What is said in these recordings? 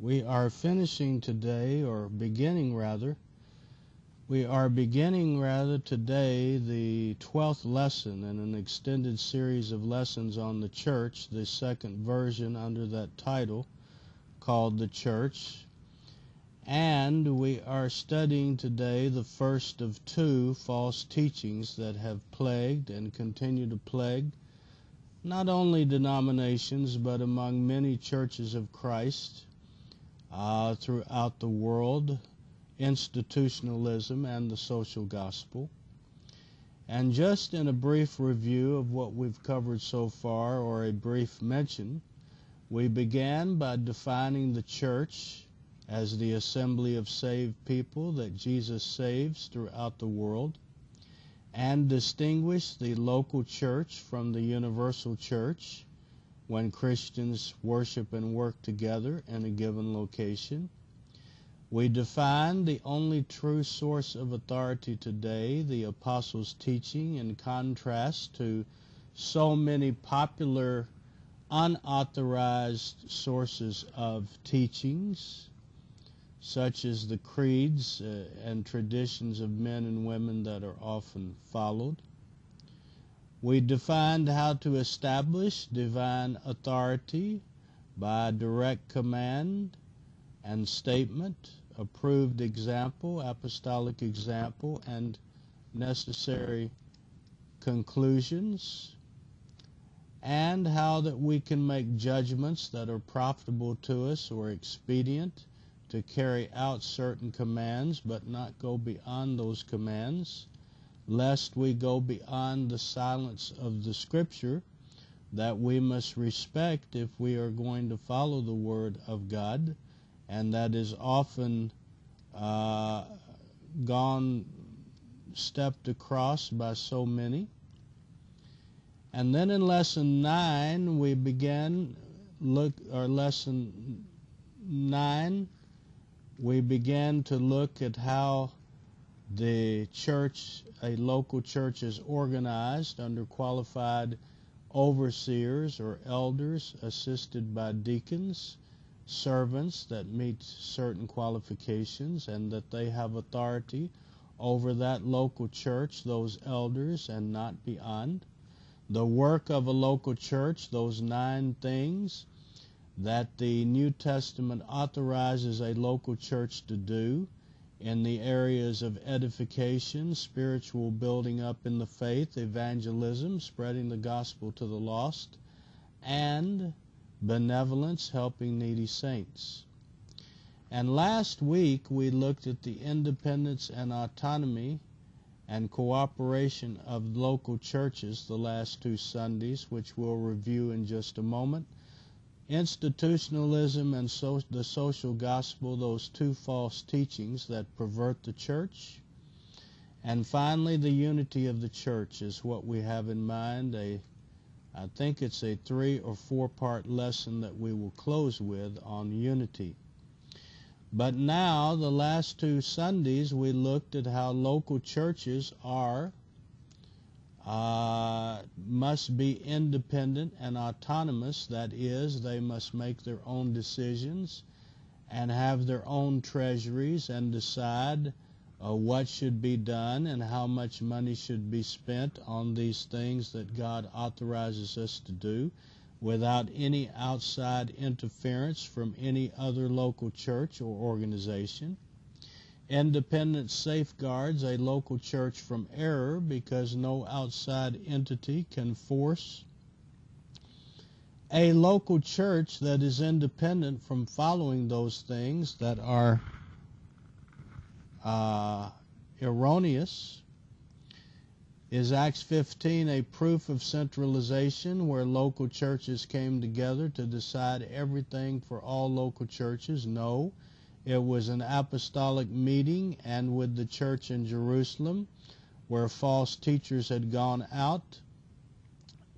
We are finishing today, or beginning rather, we are beginning rather today the 12th lesson in an extended series of lessons on the church, the second version under that title called The Church. And we are studying today the first of two false teachings that have plagued and continue to plague not only denominations but among many churches of Christ uh, throughout the world institutionalism and the social gospel. And just in a brief review of what we've covered so far, or a brief mention, we began by defining the church as the assembly of saved people that Jesus saves throughout the world, and distinguished the local church from the universal church when Christians worship and work together in a given location we define the only true source of authority today, the apostles' teaching, in contrast to so many popular unauthorized sources of teachings, such as the creeds uh, and traditions of men and women that are often followed. We defined how to establish divine authority by direct command and statement approved example, apostolic example, and necessary conclusions, and how that we can make judgments that are profitable to us or expedient to carry out certain commands, but not go beyond those commands, lest we go beyond the silence of the Scripture that we must respect if we are going to follow the Word of God and that is often uh, gone stepped across by so many. And then in lesson nine, we began look, or lesson nine, we began to look at how the church, a local church, is organized under qualified overseers or elders assisted by deacons servants that meet certain qualifications and that they have authority over that local church, those elders, and not beyond. The work of a local church, those nine things that the New Testament authorizes a local church to do in the areas of edification, spiritual building up in the faith, evangelism, spreading the gospel to the lost, and benevolence, helping needy saints. And last week we looked at the independence and autonomy and cooperation of local churches the last two Sundays, which we'll review in just a moment. Institutionalism and so, the social gospel, those two false teachings that pervert the church. And finally, the unity of the church is what we have in mind, a I think it's a three or four part lesson that we will close with on unity. But now, the last two Sundays, we looked at how local churches are, uh, must be independent and autonomous. That is, they must make their own decisions and have their own treasuries and decide uh, what should be done and how much money should be spent on these things that God authorizes us to do without any outside interference from any other local church or organization. Independence safeguards a local church from error because no outside entity can force a local church that is independent from following those things that are uh, erroneous. Is Acts 15 a proof of centralization where local churches came together to decide everything for all local churches? No. It was an apostolic meeting and with the church in Jerusalem where false teachers had gone out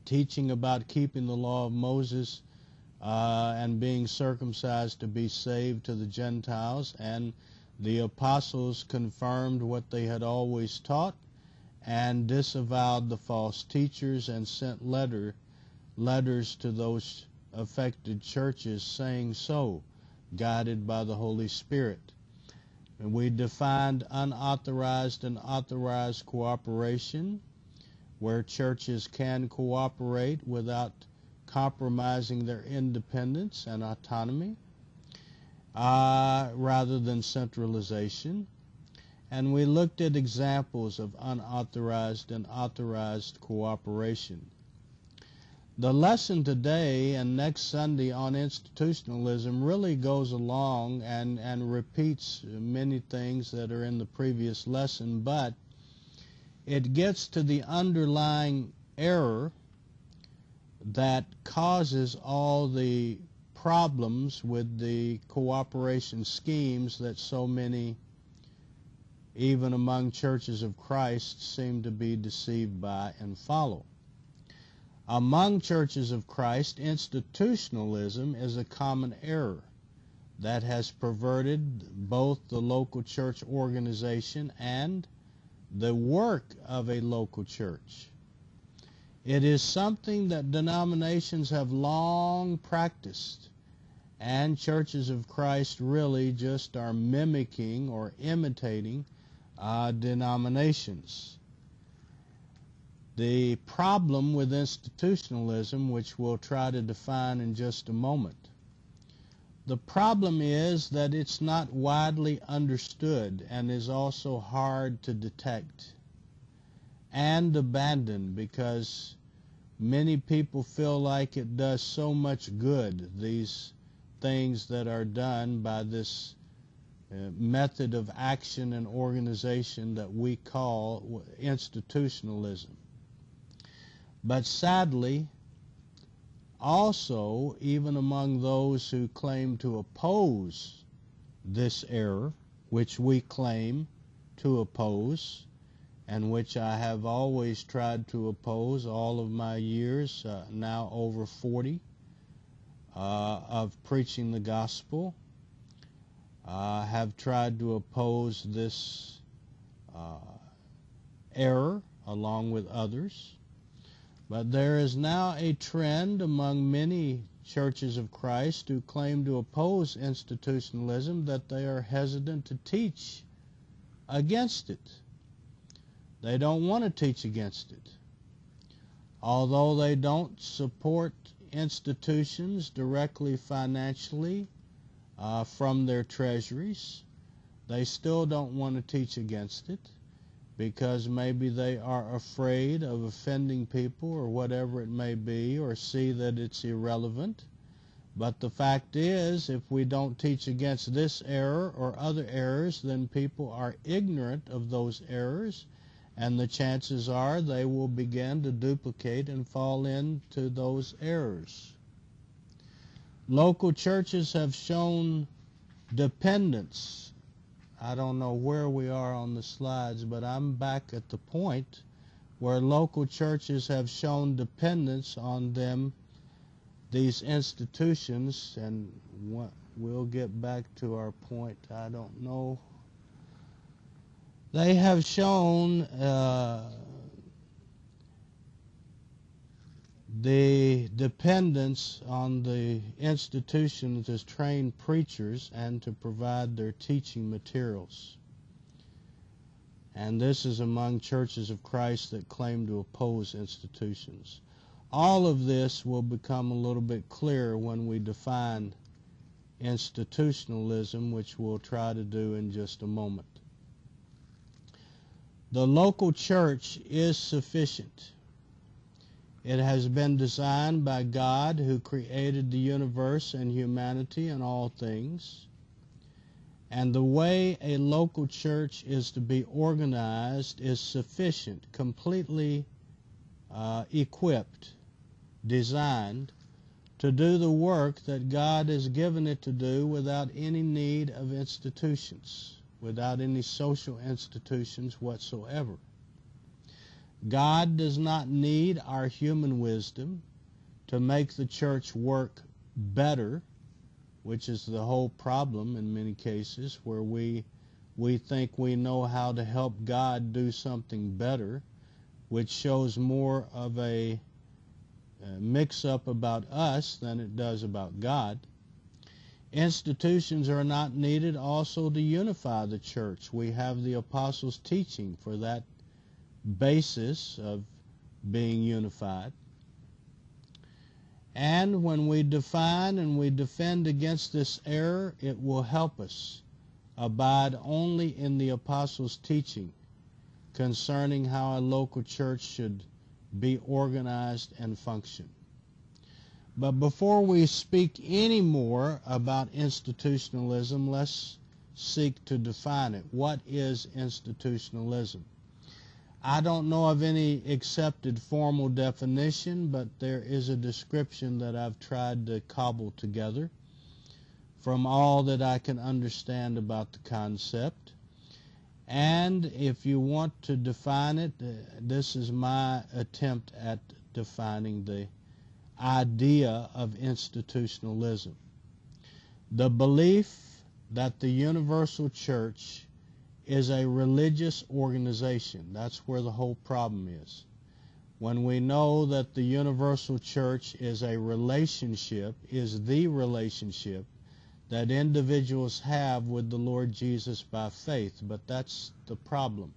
teaching about keeping the law of Moses uh, and being circumcised to be saved to the Gentiles and the apostles confirmed what they had always taught and disavowed the false teachers and sent letter, letters to those affected churches saying so. Guided by the Holy Spirit. And we defined unauthorized and authorized cooperation, where churches can cooperate without compromising their independence and autonomy uh, rather than centralization. And we looked at examples of unauthorized and authorized cooperation. The lesson today and next Sunday on institutionalism really goes along and, and repeats many things that are in the previous lesson, but it gets to the underlying error that causes all the problems with the cooperation schemes that so many, even among churches of Christ, seem to be deceived by and follow. Among churches of Christ, institutionalism is a common error that has perverted both the local church organization and the work of a local church. It is something that denominations have long practiced, and churches of Christ really just are mimicking or imitating uh, denominations. The problem with institutionalism, which we'll try to define in just a moment, the problem is that it's not widely understood and is also hard to detect and abandon because many people feel like it does so much good, these things that are done by this uh, method of action and organization that we call institutionalism. But sadly, also, even among those who claim to oppose this error, which we claim to oppose, and which I have always tried to oppose all of my years, uh, now over 40, uh, of preaching the gospel, I have tried to oppose this uh, error along with others. But there is now a trend among many churches of Christ who claim to oppose institutionalism that they are hesitant to teach against it. They don't want to teach against it. Although they don't support institutions directly financially uh, from their treasuries, they still don't want to teach against it because maybe they are afraid of offending people or whatever it may be or see that it's irrelevant. But the fact is, if we don't teach against this error or other errors, then people are ignorant of those errors, and the chances are they will begin to duplicate and fall into those errors. Local churches have shown dependence I don't know where we are on the slides, but I'm back at the point where local churches have shown dependence on them, these institutions, and we'll get back to our point. I don't know. They have shown uh, the dependence on the institutions as trained preachers and to provide their teaching materials. And this is among churches of Christ that claim to oppose institutions. All of this will become a little bit clearer when we define institutionalism, which we'll try to do in just a moment. The local church is sufficient it has been designed by God who created the universe and humanity and all things. And the way a local church is to be organized is sufficient, completely uh, equipped, designed to do the work that God has given it to do without any need of institutions, without any social institutions whatsoever. God does not need our human wisdom to make the church work better, which is the whole problem in many cases where we we think we know how to help God do something better, which shows more of a, a mix up about us than it does about God. Institutions are not needed also to unify the church. We have the apostles' teaching for that basis of being unified. And when we define and we defend against this error, it will help us abide only in the apostles' teaching concerning how a local church should be organized and function. But before we speak any more about institutionalism, let's seek to define it. What is institutionalism? I don't know of any accepted formal definition, but there is a description that I've tried to cobble together from all that I can understand about the concept. And if you want to define it, uh, this is my attempt at defining the idea of institutionalism. The belief that the universal church is a religious organization. That's where the whole problem is. When we know that the universal church is a relationship, is the relationship that individuals have with the Lord Jesus by faith, but that's the problem.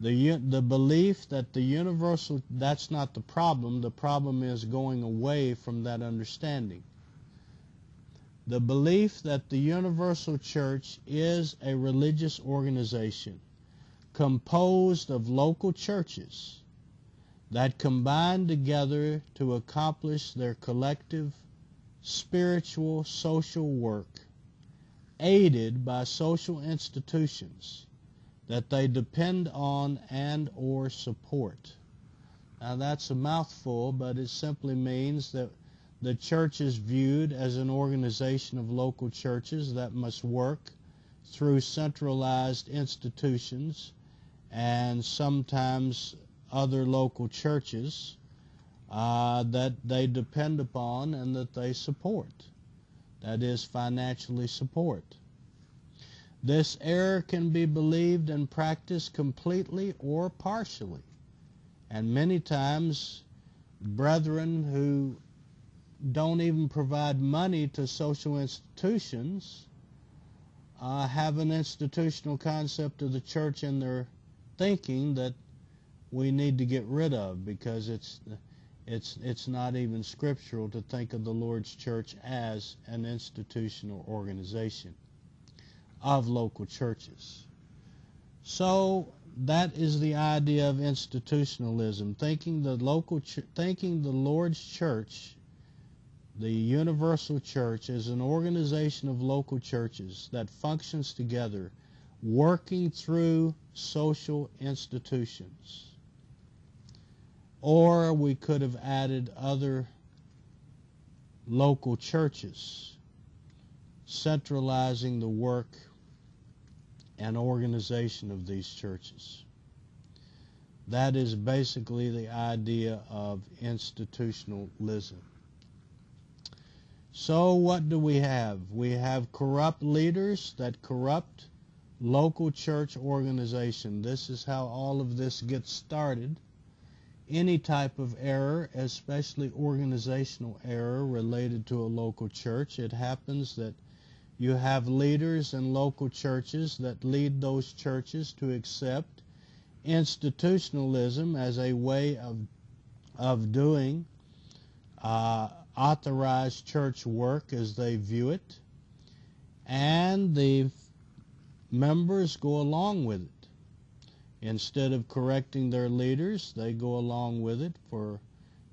The, the belief that the universal, that's not the problem. The problem is going away from that understanding. The belief that the universal church is a religious organization composed of local churches that combine together to accomplish their collective spiritual social work aided by social institutions that they depend on and or support. Now that's a mouthful, but it simply means that the church is viewed as an organization of local churches that must work through centralized institutions and sometimes other local churches uh, that they depend upon and that they support. That is, financially support. This error can be believed and practiced completely or partially. And many times, brethren who don't even provide money to social institutions uh, have an institutional concept of the church in their thinking that we need to get rid of because it's it's it's not even scriptural to think of the Lord's church as an institutional organization of local churches. So that is the idea of institutionalism, thinking the local thinking the Lord's church, the universal church is an organization of local churches that functions together working through social institutions. Or we could have added other local churches centralizing the work and organization of these churches. That is basically the idea of institutionalism. So what do we have? We have corrupt leaders that corrupt local church organization. This is how all of this gets started. Any type of error, especially organizational error related to a local church, it happens that you have leaders in local churches that lead those churches to accept institutionalism as a way of, of doing uh, authorized church work as they view it, and the members go along with it. Instead of correcting their leaders, they go along with it for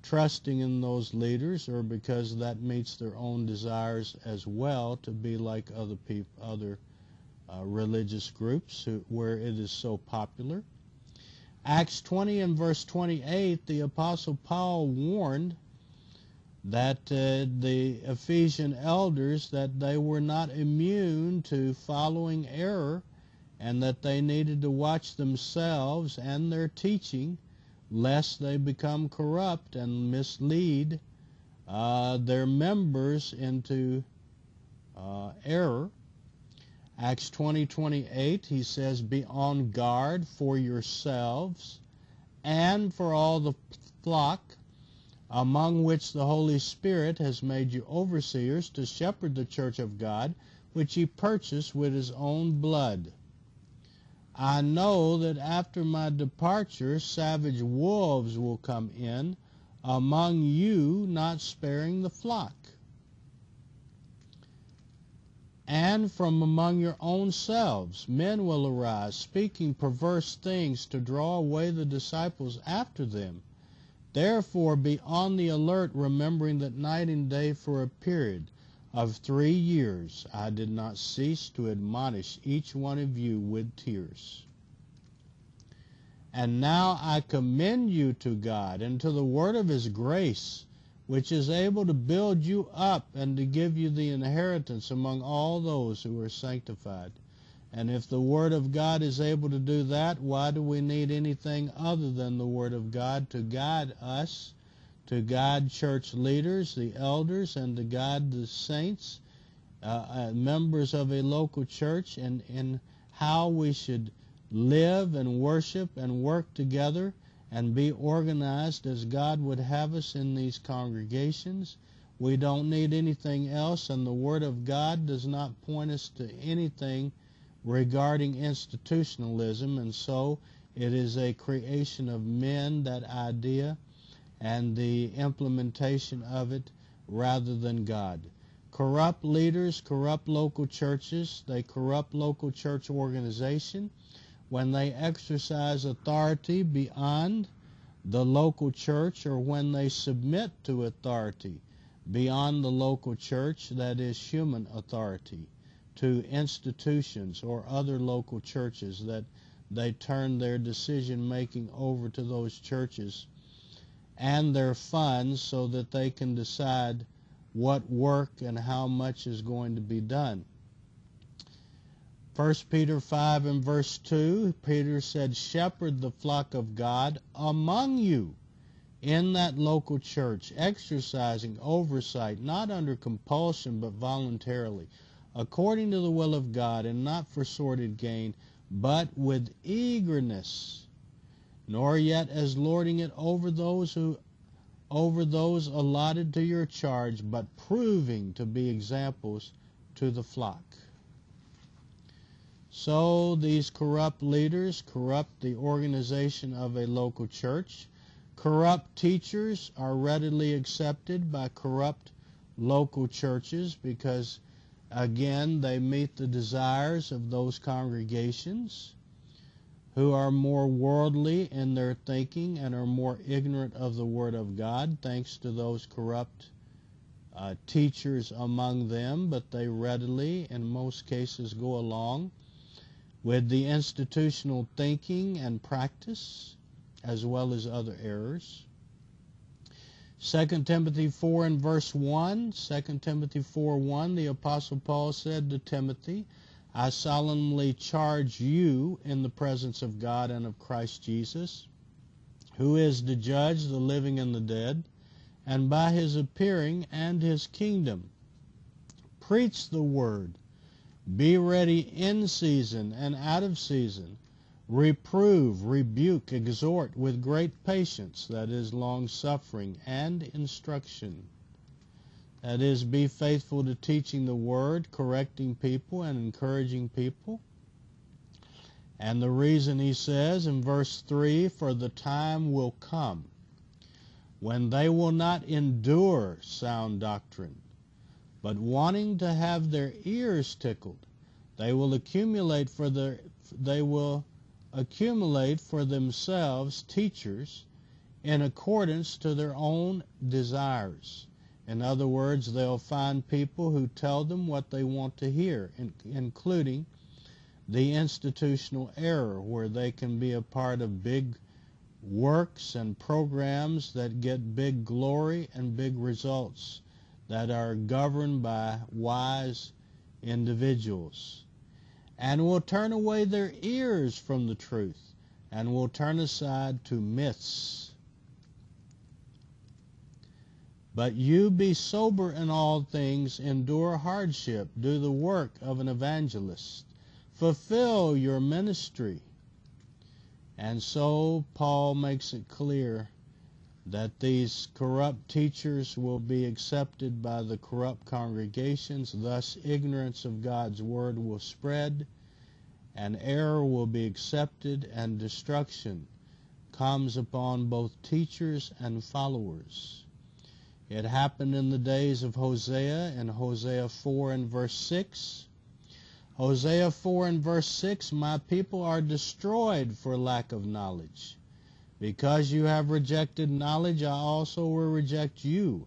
trusting in those leaders or because that meets their own desires as well to be like other people, other uh, religious groups who, where it is so popular. Acts 20 and verse 28, the Apostle Paul warned that uh, the Ephesian elders that they were not immune to following error and that they needed to watch themselves and their teaching lest they become corrupt and mislead uh, their members into uh, error. Acts 20, he says, Be on guard for yourselves and for all the flock among which the Holy Spirit has made you overseers to shepherd the church of God, which he purchased with his own blood. I know that after my departure savage wolves will come in among you, not sparing the flock. And from among your own selves men will arise, speaking perverse things to draw away the disciples after them. Therefore be on the alert, remembering that night and day for a period of three years I did not cease to admonish each one of you with tears. And now I commend you to God and to the word of his grace, which is able to build you up and to give you the inheritance among all those who are sanctified. And if the Word of God is able to do that, why do we need anything other than the Word of God to guide us, to guide church leaders, the elders, and to guide the saints, uh, uh, members of a local church, and in how we should live and worship and work together and be organized as God would have us in these congregations? We don't need anything else, and the Word of God does not point us to anything regarding institutionalism, and so it is a creation of men, that idea, and the implementation of it rather than God. Corrupt leaders corrupt local churches, they corrupt local church organization when they exercise authority beyond the local church or when they submit to authority beyond the local church, that is human authority to institutions or other local churches that they turn their decision making over to those churches and their funds so that they can decide what work and how much is going to be done. 1 Peter 5 and verse 2, Peter said, Shepherd the flock of God among you in that local church, exercising oversight, not under compulsion, but voluntarily according to the will of God, and not for sordid gain, but with eagerness, nor yet as lording it over those who over those allotted to your charge, but proving to be examples to the flock. So these corrupt leaders corrupt the organization of a local church. Corrupt teachers are readily accepted by corrupt local churches because Again, they meet the desires of those congregations who are more worldly in their thinking and are more ignorant of the Word of God, thanks to those corrupt uh, teachers among them, but they readily, in most cases, go along with the institutional thinking and practice as well as other errors. 2 Timothy 4 and verse 1, 2 Timothy 4 1, the Apostle Paul said to Timothy, I solemnly charge you in the presence of God and of Christ Jesus, who is to judge the living and the dead, and by his appearing and his kingdom. Preach the word. Be ready in season and out of season reprove, rebuke, exhort with great patience, that is, long suffering, and instruction. That is, be faithful to teaching the word, correcting people, and encouraging people. And the reason he says in verse 3 For the time will come when they will not endure sound doctrine, but wanting to have their ears tickled, they will accumulate for their they will accumulate for themselves teachers in accordance to their own desires. In other words, they'll find people who tell them what they want to hear, including the institutional error, where they can be a part of big works and programs that get big glory and big results that are governed by wise individuals and will turn away their ears from the truth and will turn aside to myths. But you be sober in all things, endure hardship, do the work of an evangelist, fulfill your ministry. And so Paul makes it clear that these corrupt teachers will be accepted by the corrupt congregations, thus ignorance of God's word will spread, and error will be accepted, and destruction comes upon both teachers and followers. It happened in the days of Hosea in Hosea 4 and verse 6. Hosea 4 and verse 6 My people are destroyed for lack of knowledge. Because you have rejected knowledge, I also will reject you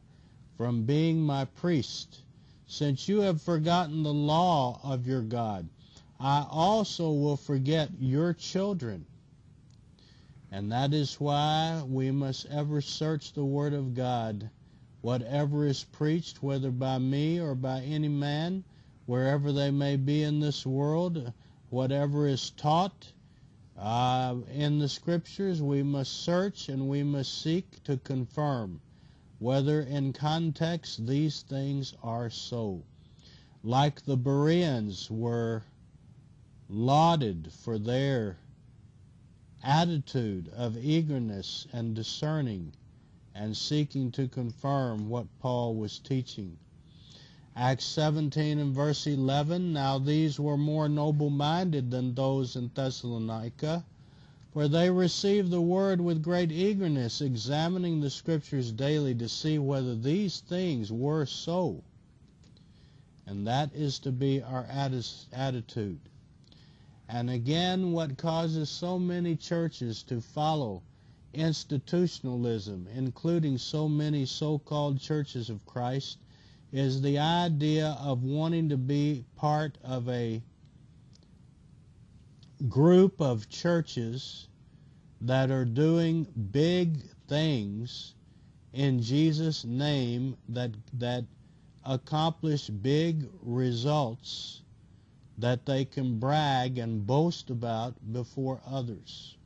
from being my priest. Since you have forgotten the law of your God, I also will forget your children. And that is why we must ever search the Word of God. Whatever is preached, whether by me or by any man, wherever they may be in this world, whatever is taught, uh, in the scriptures, we must search and we must seek to confirm whether in context these things are so. Like the Bereans were lauded for their attitude of eagerness and discerning and seeking to confirm what Paul was teaching. Acts 17 and verse 11 Now these were more noble minded than those in Thessalonica, for they received the word with great eagerness, examining the scriptures daily to see whether these things were so. And that is to be our attitude. And again, what causes so many churches to follow institutionalism, including so many so called churches of Christ, is the idea of wanting to be part of a group of churches that are doing big things in Jesus' name that that accomplish big results that they can brag and boast about before others.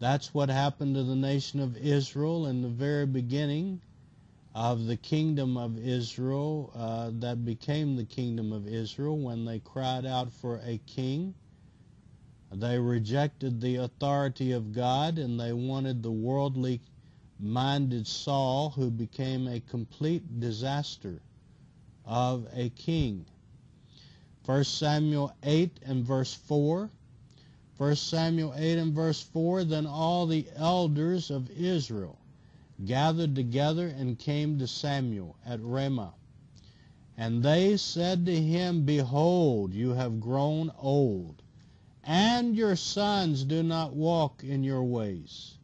That's what happened to the nation of Israel in the very beginning of the kingdom of Israel uh, that became the kingdom of Israel when they cried out for a king. They rejected the authority of God and they wanted the worldly minded Saul, who became a complete disaster of a king. 1 Samuel 8 and verse 4. 1 Samuel 8 and verse 4 Then all the elders of Israel gathered together and came to Samuel at Ramah. And they said to him, Behold, you have grown old, and your sons do not walk in your ways.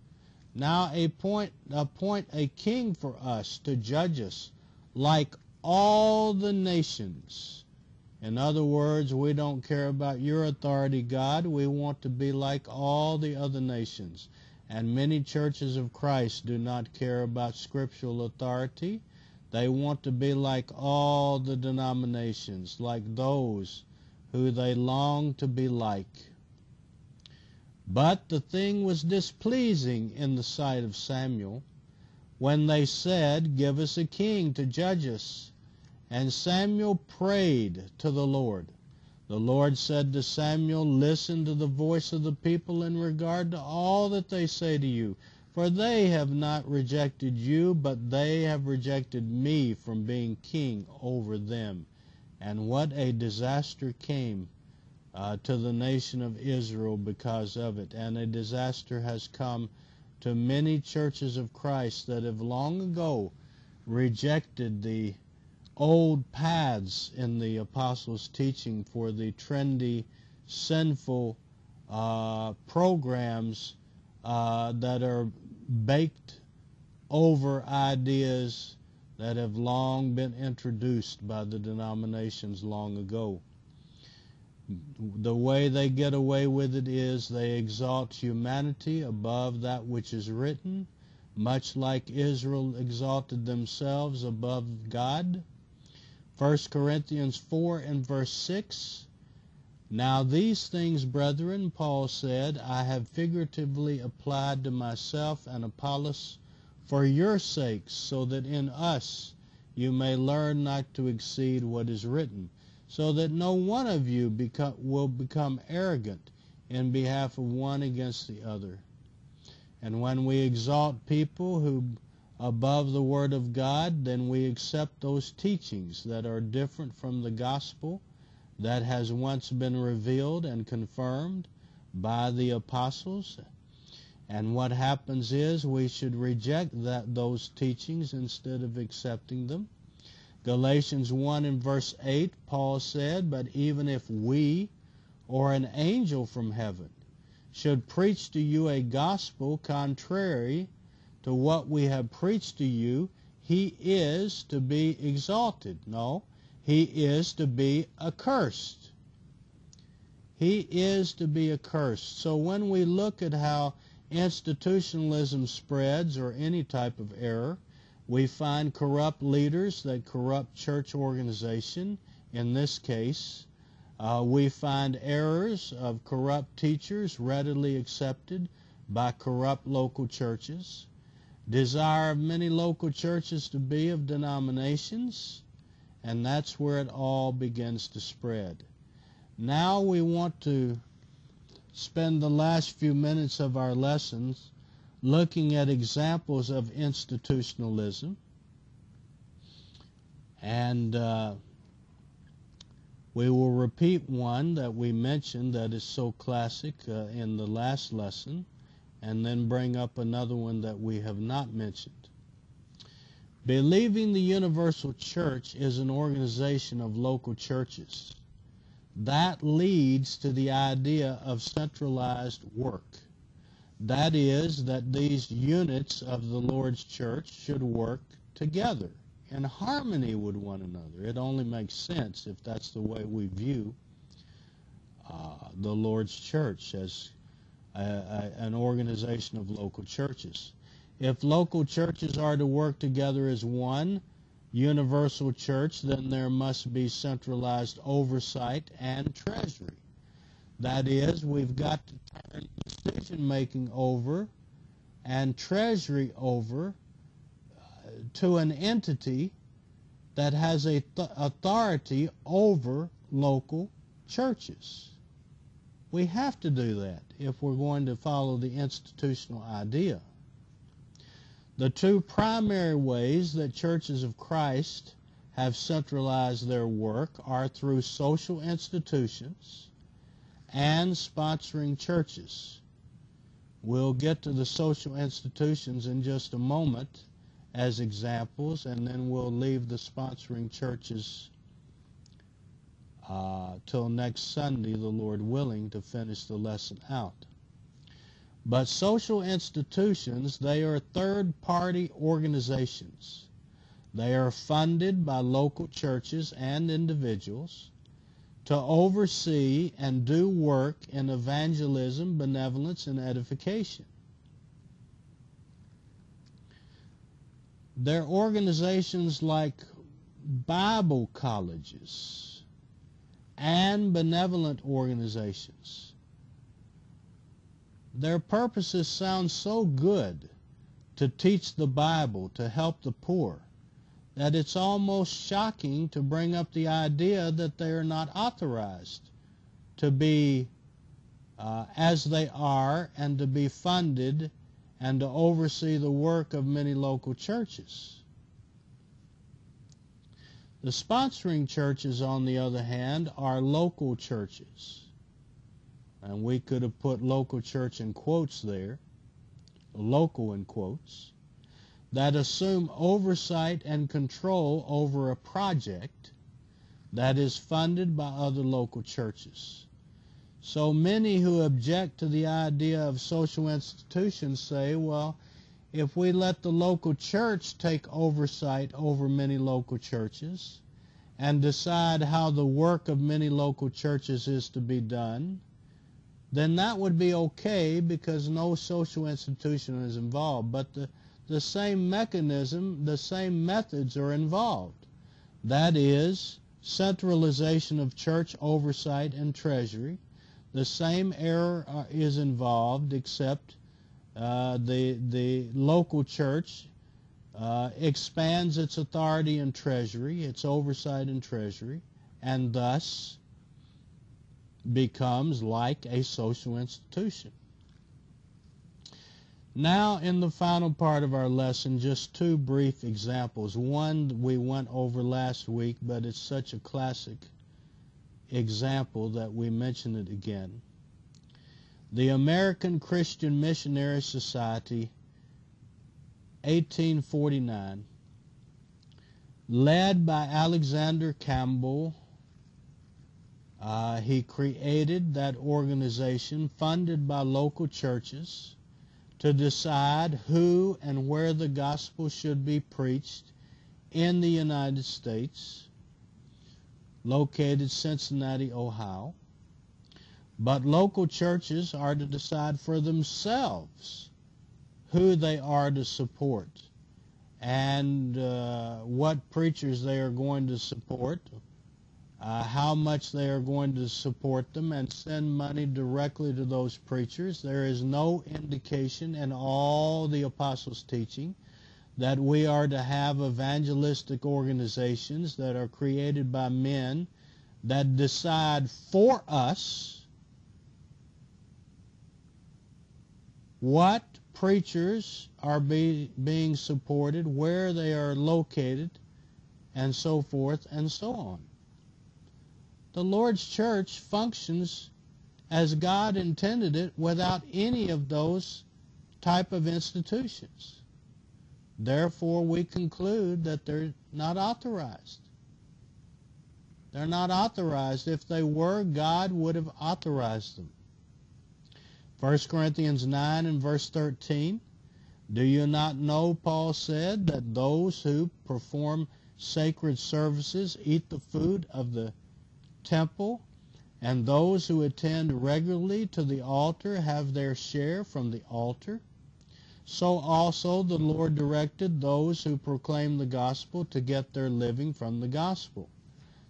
Now appoint, appoint a king for us to judge us, like all the nations. In other words, we don't care about your authority, God. We want to be like all the other nations. And many churches of Christ do not care about scriptural authority. They want to be like all the denominations, like those who they long to be like. But the thing was displeasing in the sight of Samuel when they said, Give us a king to judge us. And Samuel prayed to the Lord. The Lord said to Samuel, Listen to the voice of the people in regard to all that they say to you, for they have not rejected you, but they have rejected me from being king over them. And what a disaster came uh, to the nation of Israel because of it. And a disaster has come to many churches of Christ that have long ago rejected the old paths in the apostles' teaching for the trendy, sinful uh, programs uh, that are baked over ideas that have long been introduced by the denominations long ago. The way they get away with it is they exalt humanity above that which is written, much like Israel exalted themselves above God 1 Corinthians 4 and verse 6. Now these things, brethren, Paul said, I have figuratively applied to myself and Apollos for your sakes, so that in us you may learn not to exceed what is written, so that no one of you become, will become arrogant in behalf of one against the other. And when we exalt people who above the Word of God, then we accept those teachings that are different from the gospel that has once been revealed and confirmed by the apostles. And what happens is we should reject that, those teachings instead of accepting them. Galatians 1 and verse 8, Paul said, But even if we or an angel from heaven should preach to you a gospel contrary to what we have preached to you, he is to be exalted. No, he is to be accursed. He is to be accursed. So when we look at how institutionalism spreads or any type of error, we find corrupt leaders that corrupt church organization. In this case, uh, we find errors of corrupt teachers readily accepted by corrupt local churches desire of many local churches to be of denominations, and that's where it all begins to spread. Now we want to spend the last few minutes of our lessons looking at examples of institutionalism. And uh, we will repeat one that we mentioned that is so classic uh, in the last lesson and then bring up another one that we have not mentioned. Believing the Universal Church is an organization of local churches. That leads to the idea of centralized work. That is, that these units of the Lord's church should work together in harmony with one another. It only makes sense if that's the way we view uh, the Lord's church as a, an organization of local churches. If local churches are to work together as one universal church, then there must be centralized oversight and treasury. That is, we've got to turn decision making over and treasury over uh, to an entity that has a th- authority over local churches. We have to do that if we're going to follow the institutional idea. The two primary ways that churches of Christ have centralized their work are through social institutions and sponsoring churches. We'll get to the social institutions in just a moment as examples, and then we'll leave the sponsoring churches uh, till next Sunday, the Lord willing, to finish the lesson out. But social institutions, they are third-party organizations. They are funded by local churches and individuals to oversee and do work in evangelism, benevolence, and edification. They're organizations like Bible colleges, and benevolent organizations. Their purposes sound so good to teach the Bible, to help the poor, that it's almost shocking to bring up the idea that they are not authorized to be uh, as they are and to be funded and to oversee the work of many local churches. The sponsoring churches, on the other hand, are local churches. And we could have put local church in quotes there, local in quotes, that assume oversight and control over a project that is funded by other local churches. So many who object to the idea of social institutions say, well, if we let the local church take oversight over many local churches and decide how the work of many local churches is to be done, then that would be okay because no social institution is involved. But the, the same mechanism, the same methods are involved. That is, centralization of church oversight and treasury. The same error uh, is involved except uh, the, the local church uh, expands its authority and treasury, its oversight and treasury, and thus becomes like a social institution. Now, in the final part of our lesson, just two brief examples. One we went over last week, but it's such a classic example that we mention it again. The American Christian Missionary Society, 1849, led by Alexander Campbell. Uh, he created that organization funded by local churches to decide who and where the gospel should be preached in the United States, located Cincinnati, Ohio. But local churches are to decide for themselves who they are to support and uh, what preachers they are going to support, uh, how much they are going to support them and send money directly to those preachers. There is no indication in all the apostles' teaching that we are to have evangelistic organizations that are created by men that decide for us what preachers are be, being supported, where they are located, and so forth and so on the Lord's church functions as God intended it without any of those type of institutions. Therefore, we conclude that they're not authorized. They're not authorized. If they were, God would have authorized them. 1 Corinthians 9 and verse 13. Do you not know, Paul said, that those who perform sacred services eat the food of the temple, and those who attend regularly to the altar have their share from the altar. So also the Lord directed those who proclaim the gospel to get their living from the gospel.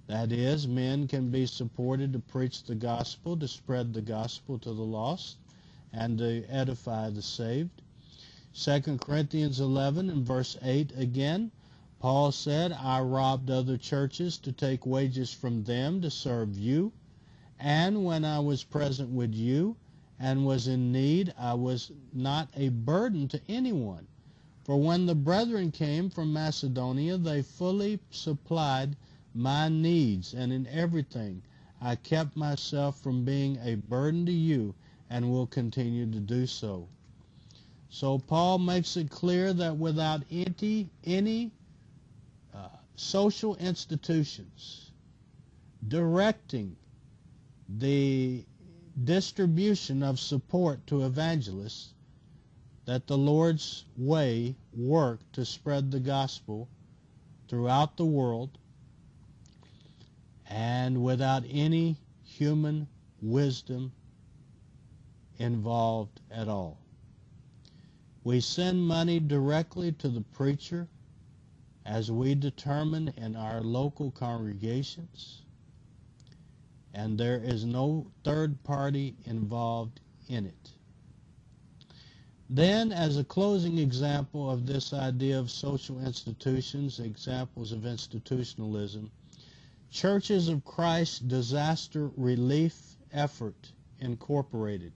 That is, men can be supported to preach the gospel, to spread the gospel to the lost, and to edify the saved. 2 Corinthians 11 and verse 8 again, Paul said, I robbed other churches to take wages from them to serve you. And when I was present with you and was in need, I was not a burden to anyone. For when the brethren came from Macedonia, they fully supplied my needs, and in everything I kept myself from being a burden to you and will continue to do so. So Paul makes it clear that without any, any uh, social institutions directing the distribution of support to evangelists that the Lord's way worked to spread the gospel throughout the world and without any human wisdom involved at all. We send money directly to the preacher as we determine in our local congregations, and there is no third party involved in it. Then, as a closing example of this idea of social institutions, examples of institutionalism, Churches of Christ Disaster Relief Effort Incorporated.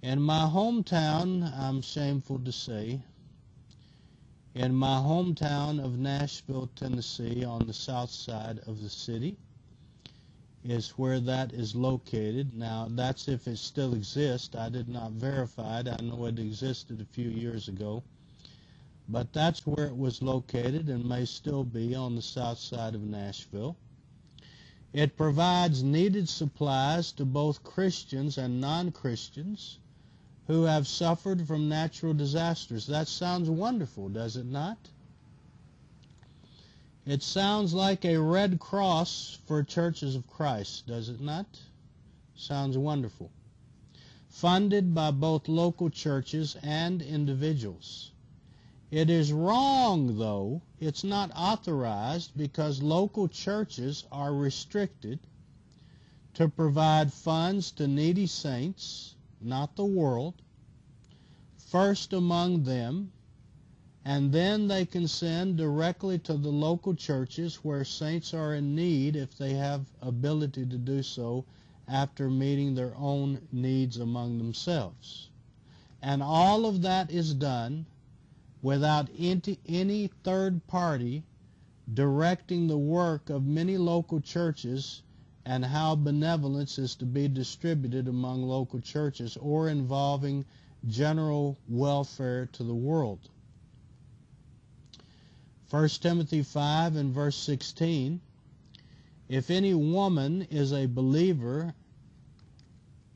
In my hometown, I'm shameful to say, in my hometown of Nashville, Tennessee, on the south side of the city, is where that is located. Now, that's if it still exists. I did not verify it. I know it existed a few years ago. But that's where it was located and may still be on the south side of Nashville. It provides needed supplies to both Christians and non-Christians who have suffered from natural disasters. That sounds wonderful, does it not? It sounds like a Red Cross for churches of Christ, does it not? Sounds wonderful. Funded by both local churches and individuals. It is wrong, though. It's not authorized because local churches are restricted to provide funds to needy saints not the world, first among them, and then they can send directly to the local churches where saints are in need if they have ability to do so after meeting their own needs among themselves. And all of that is done without any third party directing the work of many local churches and how benevolence is to be distributed among local churches or involving general welfare to the world. 1 Timothy 5 and verse 16 If any woman is a believer,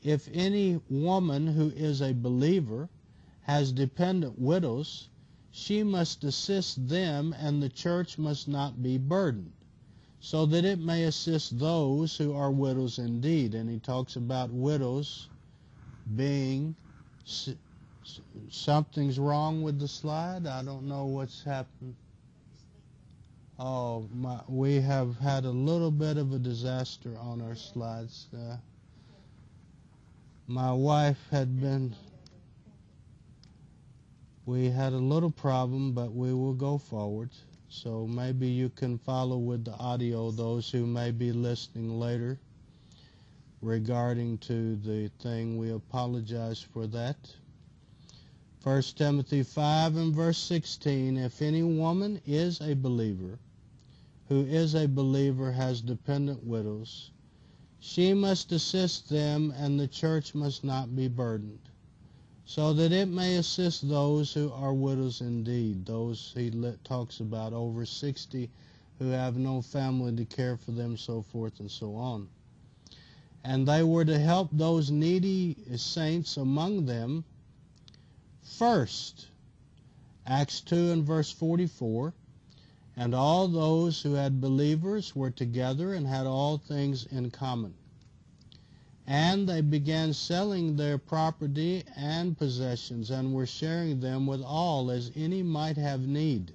if any woman who is a believer has dependent widows, she must assist them and the church must not be burdened, so that it may assist those who are widows indeed. And he talks about widows being something's wrong with the slide. I don't know what's happened. Oh, my, we have had a little bit of a disaster on our slides. Uh, my wife had been, we had a little problem, but we will go forward. So maybe you can follow with the audio, those who may be listening later regarding to the thing. We apologize for that. 1 Timothy 5 and verse 16, if any woman is a believer, who is a believer has dependent widows, she must assist them and the church must not be burdened, so that it may assist those who are widows indeed, those he talks about over 60 who have no family to care for them, so forth and so on. And they were to help those needy saints among them first. Acts 2 and verse 44. And all those who had believers were together and had all things in common. And they began selling their property and possessions and were sharing them with all as any might have need.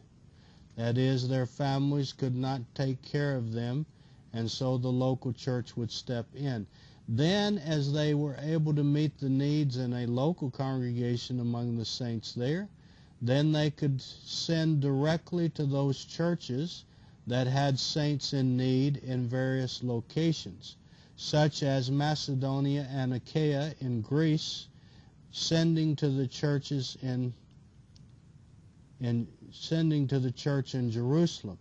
That is, their families could not take care of them, and so the local church would step in. Then, as they were able to meet the needs in a local congregation among the saints there, then they could send directly to those churches that had saints in need in various locations, such as Macedonia and Achaia in Greece, sending to the churches in, in sending to the church in Jerusalem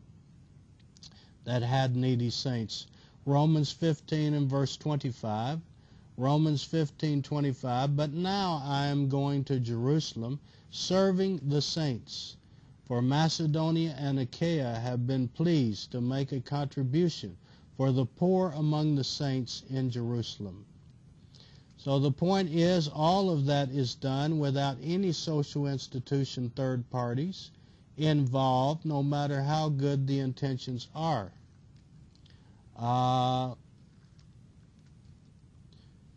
that had needy saints. Romans 15 and verse 25. Romans 15:25 But now I am going to Jerusalem serving the saints for Macedonia and Achaia have been pleased to make a contribution for the poor among the saints in Jerusalem. So the point is all of that is done without any social institution third parties involved no matter how good the intentions are. Uh,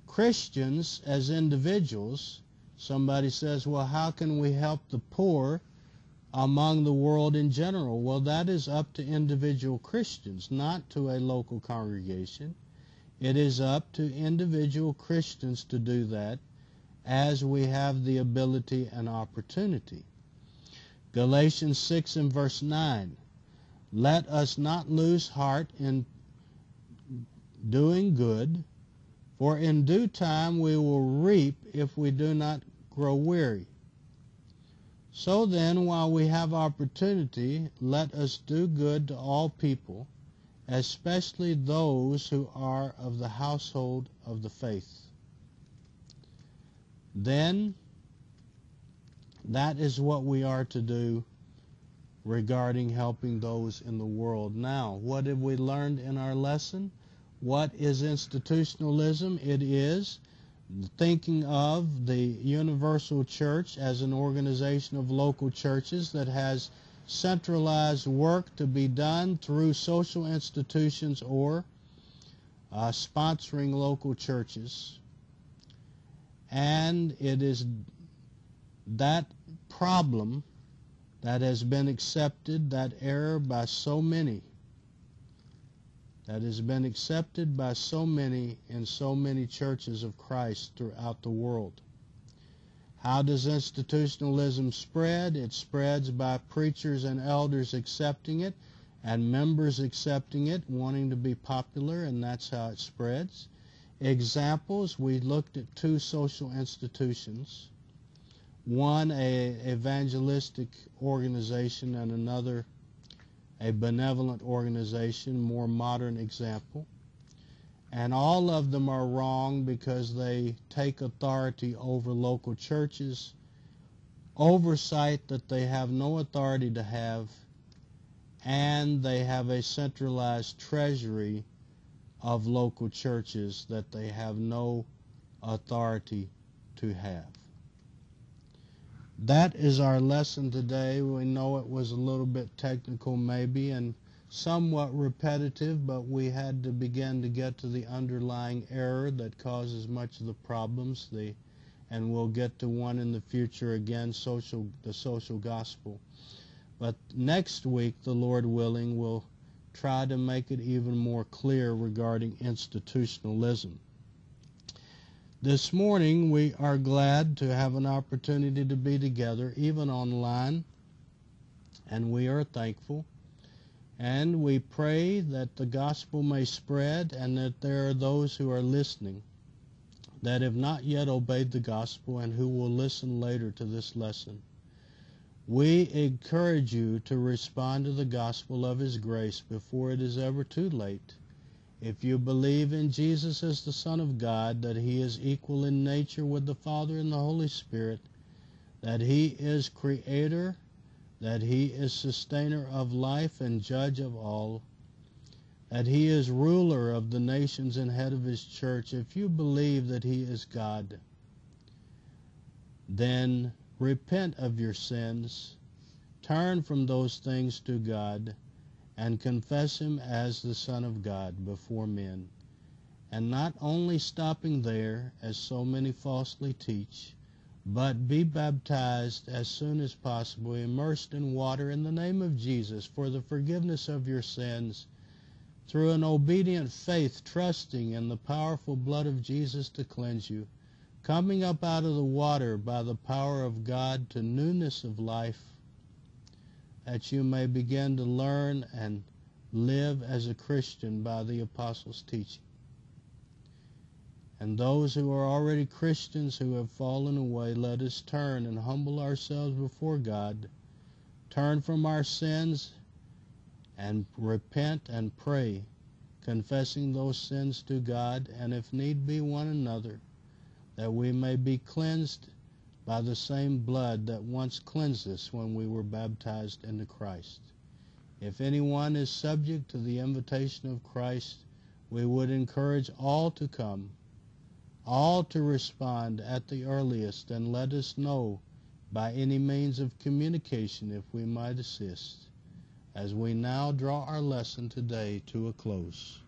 Christians as individuals, somebody says, well, how can we help the poor among the world in general? Well, that is up to individual Christians, not to a local congregation. It is up to individual Christians to do that as we have the ability and opportunity. Galatians 6 and verse 9. Let us not lose heart in doing good, for in due time we will reap if we do not grow weary. So then, while we have opportunity, let us do good to all people, especially those who are of the household of the faith. Then, that is what we are to do regarding helping those in the world. Now, what have we learned in our lesson? What is institutionalism? It is thinking of the universal church as an organization of local churches that has centralized work to be done through social institutions or uh, sponsoring local churches. And it is that problem that has been accepted, that error by so many that has been accepted by so many in so many churches of Christ throughout the world. How does institutionalism spread? It spreads by preachers and elders accepting it and members accepting it, wanting to be popular, and that's how it spreads. Examples, we looked at two social institutions. one a evangelistic organization and another a benevolent organization, more modern example. And all of them are wrong because they take authority over local churches, oversight that they have no authority to have, and they have a centralized treasury of local churches that they have no authority to have. That is our lesson today. We know it was a little bit technical maybe and somewhat repetitive, but we had to begin to get to the underlying error that causes much of the problems. The, and we'll get to one in the future again, social, the social gospel. But next week, the Lord willing, we'll try to make it even more clear regarding institutionalism. This morning, we are glad to have an opportunity to be together, even online, and we are thankful. And we pray that the gospel may spread and that there are those who are listening that have not yet obeyed the gospel and who will listen later to this lesson. We encourage you to respond to the gospel of His grace before it is ever too late. If you believe in Jesus as the Son of God, that He is equal in nature with the Father and the Holy Spirit, that He is Creator, that He is Sustainer of life and Judge of all, that He is ruler of the nations and head of His church, if you believe that He is God, then repent of your sins, turn from those things to God, and confess Him as the Son of God before men. And not only stopping there, as so many falsely teach, but be baptized as soon as possible, immersed in water in the name of Jesus for the forgiveness of your sins, through an obedient faith, trusting in the powerful blood of Jesus to cleanse you coming up out of the water by the power of God to newness of life, that you may begin to learn and live as a Christian by the apostles' teaching. And those who are already Christians who have fallen away, let us turn and humble ourselves before God, turn from our sins, and repent and pray, confessing those sins to God, and if need be, one another that we may be cleansed by the same blood that once cleansed us when we were baptized into Christ. If anyone is subject to the invitation of Christ, we would encourage all to come, all to respond at the earliest, and let us know by any means of communication if we might assist, as we now draw our lesson today to a close.